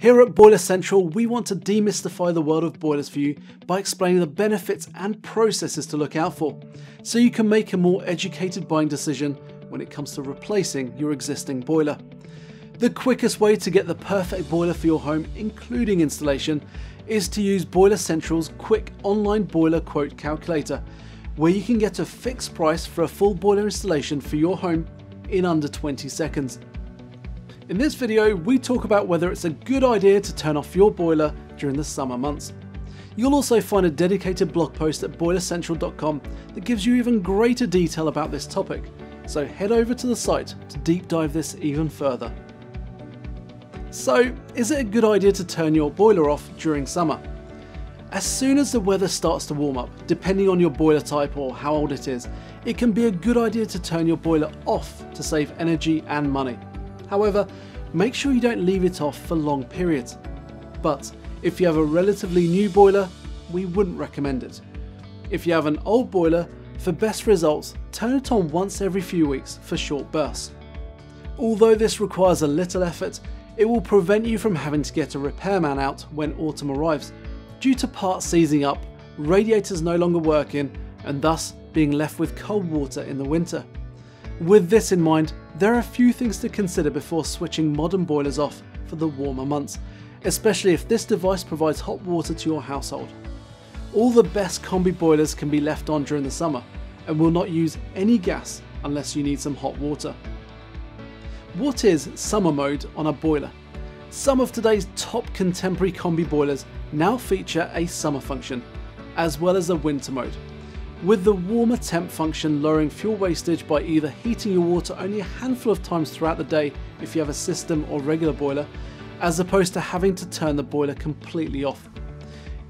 Here at Boiler Central, we want to demystify the world of boilers for you by explaining the benefits and processes to look out for, so you can make a more educated buying decision when it comes to replacing your existing boiler. The quickest way to get the perfect boiler for your home, including installation, is to use Boiler Central's quick online boiler quote calculator, where you can get a fixed price for a full boiler installation for your home in under 20 seconds. In this video, we talk about whether it's a good idea to turn off your boiler during the summer months. You'll also find a dedicated blog post at boilercentral.com that gives you even greater detail about this topic, so head over to the site to deep dive this even further. So, is it a good idea to turn your boiler off during summer? As soon as the weather starts to warm up, depending on your boiler type or how old it is, it can be a good idea to turn your boiler off to save energy and money. However, make sure you don't leave it off for long periods. But if you have a relatively new boiler, we wouldn't recommend it. If you have an old boiler, for best results, turn it on once every few weeks for short bursts. Although this requires a little effort, it will prevent you from having to get a repairman out when autumn arrives, due to parts seizing up, radiators no longer working, and thus being left with cold water in the winter. With this in mind, there are a few things to consider before switching modern boilers off for the warmer months, especially if this device provides hot water to your household. All the best combi boilers can be left on during the summer and will not use any gas unless you need some hot water. What is summer mode on a boiler? Some of today's top contemporary combi boilers now feature a summer function, as well as a winter mode, with the warmer temp function lowering fuel wastage by either heating your water only a handful of times throughout the day if you have a system or regular boiler, as opposed to having to turn the boiler completely off.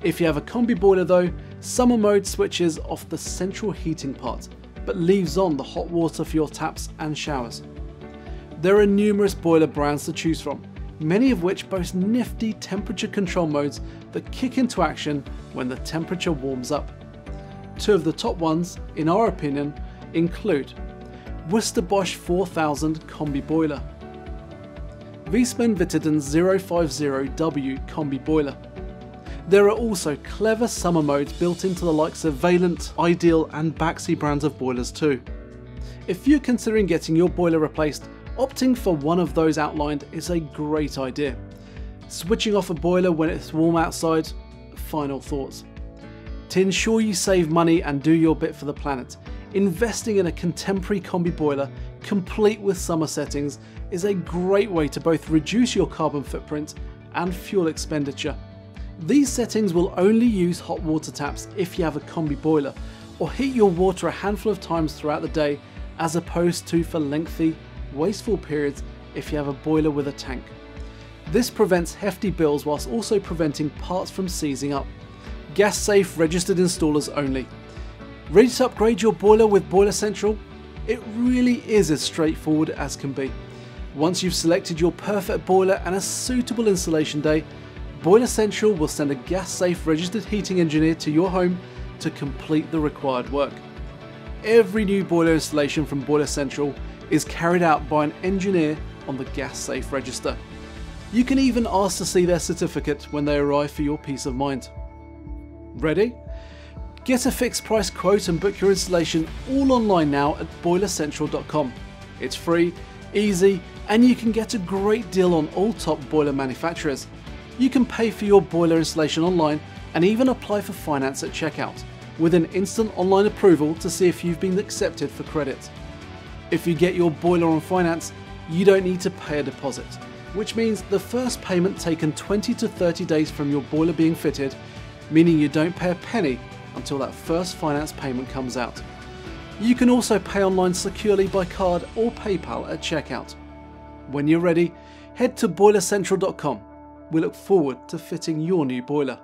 If you have a combi boiler though, summer mode switches off the central heating part, but leaves on the hot water for your taps and showers. There are numerous boiler brands to choose from, many of which boast nifty temperature control modes that kick into action when the temperature warms up. Two of the top ones, in our opinion, include Worcester Bosch 4000 Combi Boiler, Viessmann Vitodens 050W Combi Boiler. There are also clever summer modes built into the likes of Vaillant, Ideal and Baxi brands of boilers too. If you're considering getting your boiler replaced, opting for one of those outlined is a great idea. Switching off a boiler when it's warm outside, final thoughts. To ensure you save money and do your bit for the planet, investing in a contemporary combi boiler complete with summer settings is a great way to both reduce your carbon footprint and fuel expenditure. These settings will only use hot water taps if you have a combi boiler, or heat your water a handful of times throughout the day as opposed to for lengthy, wasteful periods if you have a boiler with a tank. This prevents hefty bills whilst also preventing parts from seizing up. Gas safe registered installers only. Ready to upgrade your boiler with Boiler Central? It really is as straightforward as can be. Once you've selected your perfect boiler and a suitable installation day, Boiler Central will send a gas safe registered heating engineer to your home to complete the required work. Every new boiler installation from Boiler Central is carried out by an engineer on the gas safe register. You can even ask to see their certificate when they arrive for your peace of mind. Ready? Get a fixed price quote and book your installation all online now at boilercentral.com. It's free, easy, and you can get a great deal on all top boiler manufacturers. You can pay for your boiler installation online and even apply for finance at checkout, with an instant online approval to see if you've been accepted for credit. If you get your boiler on finance, you don't need to pay a deposit, which means the first payment taken 20 to 30 days from your boiler being fitted meaning you don't pay a penny until that first finance payment comes out. You can also pay online securely by card or PayPal at checkout. When you're ready, head to boilercentral.com. We look forward to fitting your new boiler.